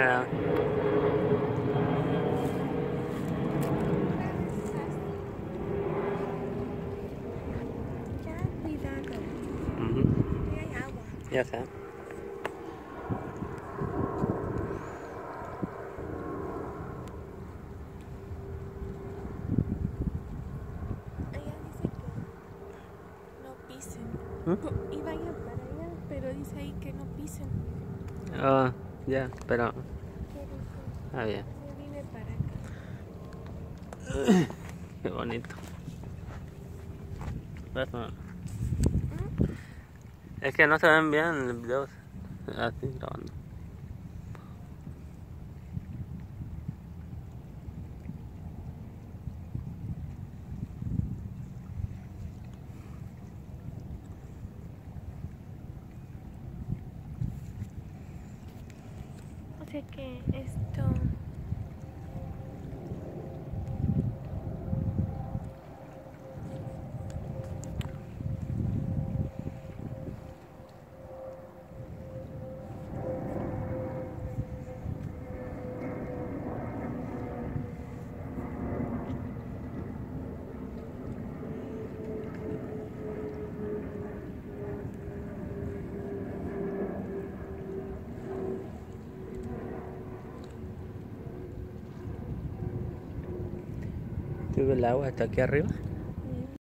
Yeah. Mhm. Ja, klar. ¿Eh? Iban a para allá, pero dice ahí que no pisen. Ah ya, pero. Está bien. Qué bonito. Bueno, es que no se ven bien en los videos. Así grabando. Sea que esto. ¿Tú ves el agua hasta aquí arriba?